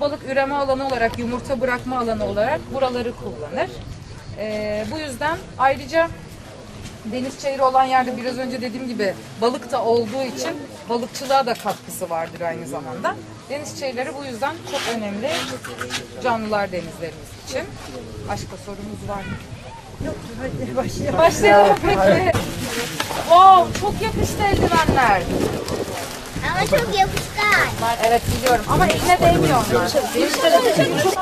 Balık üreme alanı olarak, yumurta bırakma alanı olarak buraları kullanır. Ee, bu yüzden ayrıca deniz çayırı olan yerde biraz önce dediğim gibi balık da olduğu için balıkçılığa da katkısı vardır aynı zamanda. Deniz çayırları bu yüzden çok önemli canlılar denizlerimiz için. Başka sorumuz var mı? Yok, hadi başlayalım. Başlayalım peki. Wow, çok yakıştı eldivenler. Ama çok yapışkan. Evet biliyorum ama eline değmiyor onlar. Benim çok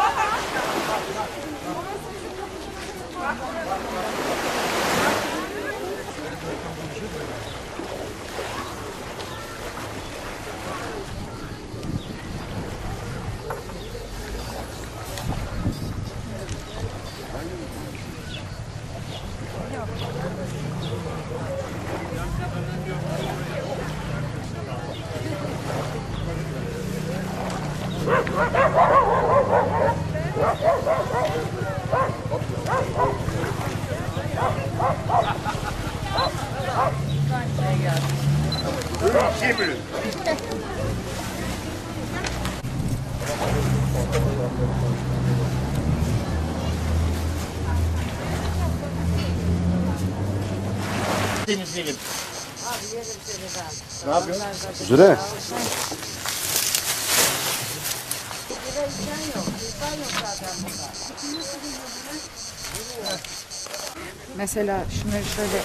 temizleyelim. Süre. Mesela şunları şöyle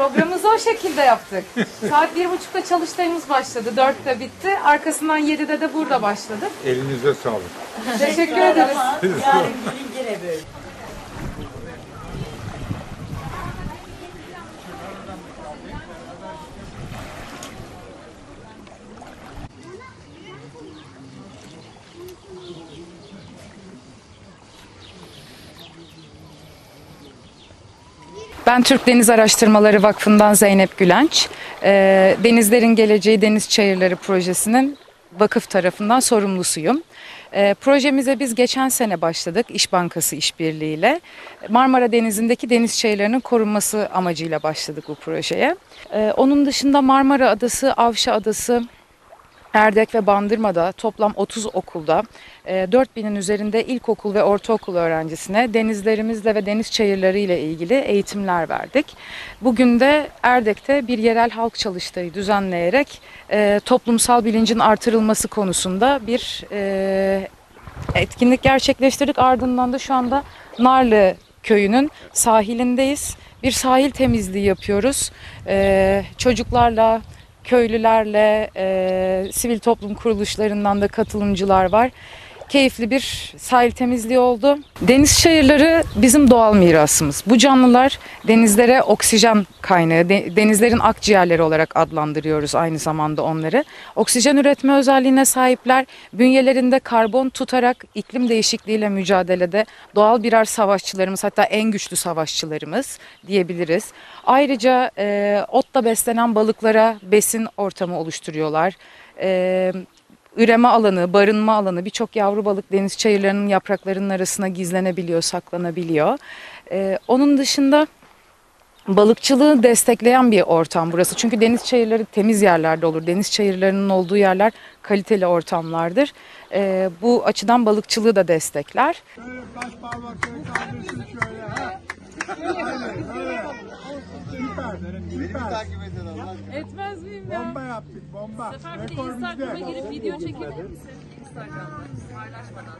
Programımızı o şekilde yaptık. Saat bir buçukta çalıştayımız başladı. Dörtte bitti. Arkasından yedide de burada başladık. Elinize sağlık. Teşekkür ederiz. Yarın gelince de böyle. Ben Türk Deniz Araştırmaları Vakfı'ndan Zeynep Gülenç. Ee, Denizlerin Geleceği Deniz Çayırları Projesi'nin vakıf tarafından sorumlusuyum. Ee, projemize biz geçen sene başladık İş Bankası işbirliğiyle. Marmara Denizi'ndeki deniz çayırlarının korunması amacıyla başladık bu projeye. Ee, onun dışında Marmara Adası, Avşa Adası, Erdek ve Bandırma'da toplam 30 okulda e, 4000'in üzerinde ilkokul ve ortaokul öğrencisine denizlerimizle ve deniz çayırları ile ilgili eğitimler verdik. Bugün de Erdek'te bir yerel halk çalıştayı düzenleyerek e, toplumsal bilincin artırılması konusunda bir e, etkinlik gerçekleştirdik. Ardından da şu anda Narlı köyünün sahilindeyiz. Bir sahil temizliği yapıyoruz. E, çocuklarla, köylülerle, e, sivil toplum kuruluşlarından da katılımcılar var. Keyifli bir sahil temizliği oldu. Deniz şehirleri bizim doğal mirasımız. Bu canlılar denizlere oksijen kaynağı, de- denizlerin akciğerleri olarak adlandırıyoruz aynı zamanda onları. Oksijen üretme özelliğine sahipler. Bünyelerinde karbon tutarak iklim değişikliğiyle mücadelede doğal birer savaşçılarımız hatta en güçlü savaşçılarımız diyebiliriz. Ayrıca e, otla beslenen balıklara besin ortamı oluşturuyorlar. E, üreme alanı, barınma alanı birçok yavru balık deniz çayırlarının yapraklarının arasına gizlenebiliyor, saklanabiliyor. E, onun dışında balıkçılığı destekleyen bir ortam burası. Çünkü deniz çayırları temiz yerlerde olur. Deniz çayırlarının olduğu yerler kaliteli ortamlardır. E, bu açıdan balıkçılığı da destekler. Şöyle baş parmakları kaldırsın şöyle ha. Aynen öyle. Süper. Süper. Etmez miyim Bomba yaptık bomba. Rekor bizde. girip video çekebilir misin? Instagram'da paylaşmadan.